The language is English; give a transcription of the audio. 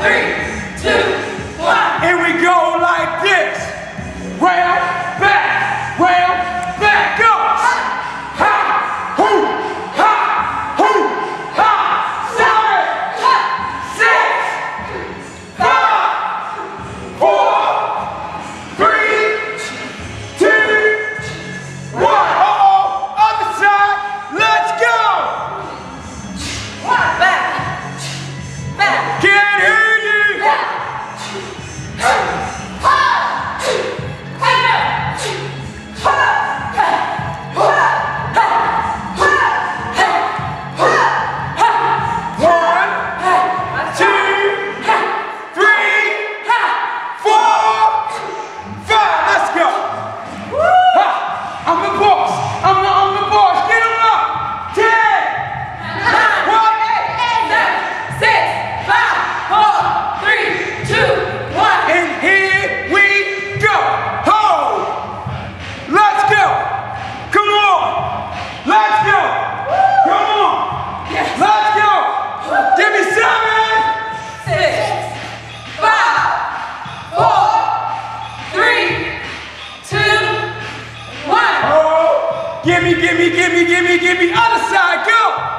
three, two, one. Here we go like this. Round, back, round, back. Ha, ha, ha. Seven, six, five, four, three, two, one. Oh, other side, let's go. One, back, back. Get it. Gimme, gimme, gimme, gimme, gimme. Other side, go.